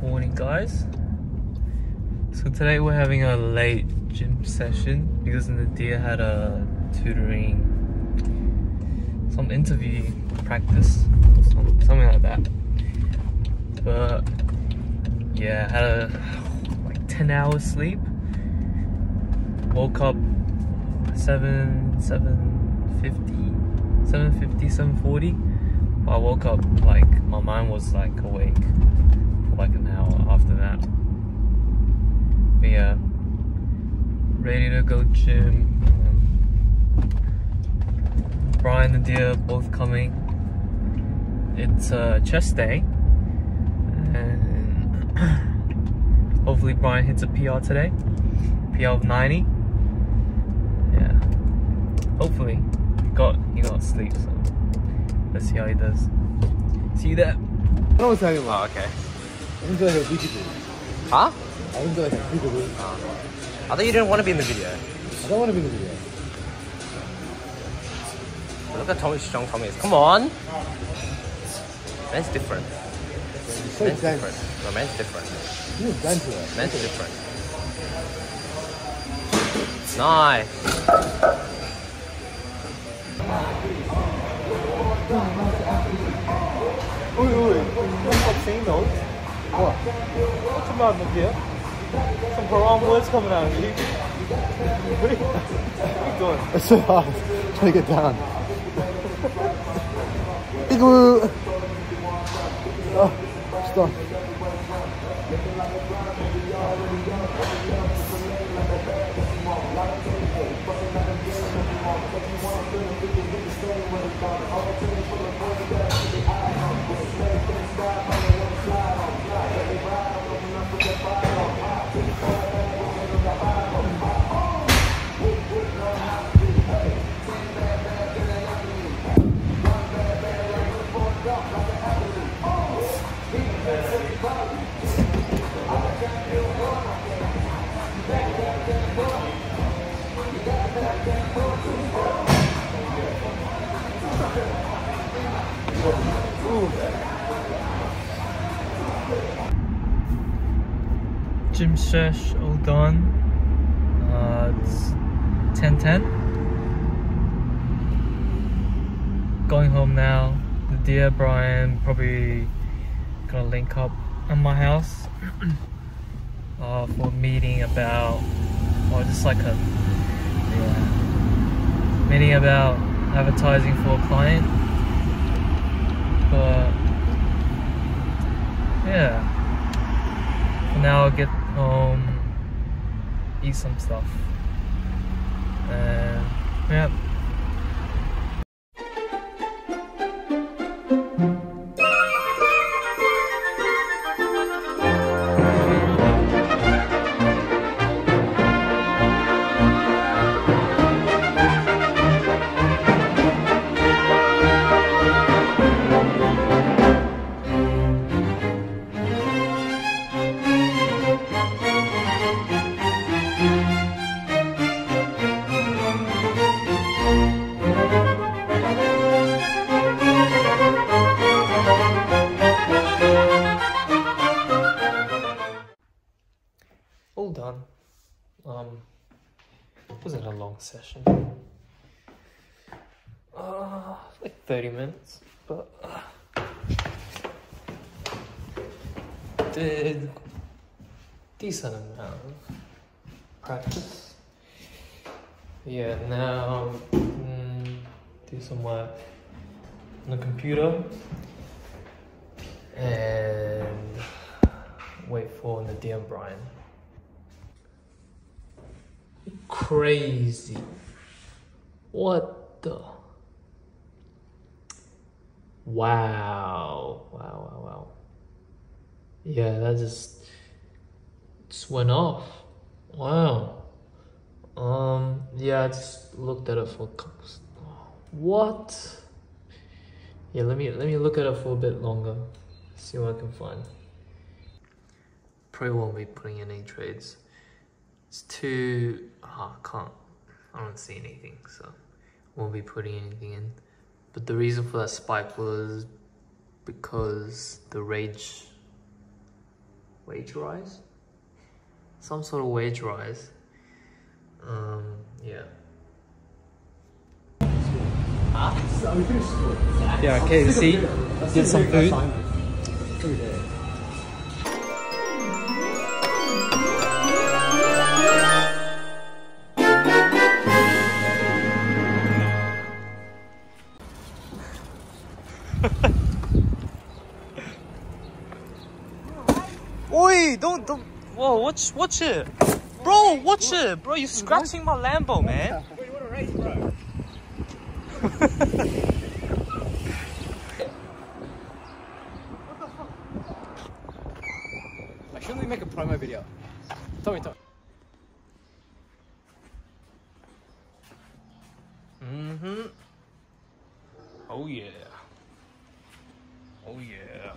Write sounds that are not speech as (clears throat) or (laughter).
Morning guys. So today we're having a late gym session because Nadia had a tutoring, some interview practice, something like that. But yeah, had a like 10 hours sleep. Woke up 7, 7.50, 7.50, 7.40 I woke up like, my mind was like awake for like an hour after that. But yeah, ready to go gym. Um, Brian and Dia both coming. It's uh, chest day, and (clears throat) hopefully Brian hits a PR today. PR of 90. Yeah, hopefully. He got he got sleep, so Let's see how he does. See that? I know what I'm talking about. Oh, okay. I didn't feel like a peekaboo. Huh? I didn't feel like a peekaboo. Oh. I thought you didn't want to be in the video. I don't want to be in the video. Look at how strong Tommy. Come on! Man's different. So man's dense. different. No, man's different. You to. Man's different. Nice. Oei, oei. Obscene notes. What? What's your mouth, Nakia? Some haram words coming out of you. what, are you what are you doing? It's so hard. Trying to get down. Igloo! Oh, stop. Gym sesh all done. Uh, it's 10:10. Going home now. The dear Brian probably gonna link up at my house (clears throat) uh, for a meeting about, or just like a yeah, meeting about advertising for a client. But yeah. For now, I'll get home, eat some stuff, and yeah. All done. Um, wasn't a long session. Uh, like 30 minutes, but uh, did decent amount of practice. Yeah, now mm, do some work on the computer and wait for Nadia and Brian. Crazy. What the? Wow. Wow, wow, wow. Yeah, that just, just went off. Wow. Um, yeah, I just looked at it for a couple. What? Yeah, let me let me look at it for a bit longer. See what I can find. Probably won't be putting in any trades. It's too. Oh, I can't. I don't see anything, so won't be putting anything in. But the reason for that spike was because the rage wage rise. some sort of wage rise. Um, yeah. Yeah, KFC. Get some food. (laughs) Oi, don't, don't. Whoa, watch, watch it. Bro, watch it. Bro, you're scratching my Lambo, man. Like, shouldn't we make a promo video? Tell me, tell me. Mm-hmm. Oh yeah. Oh yeah.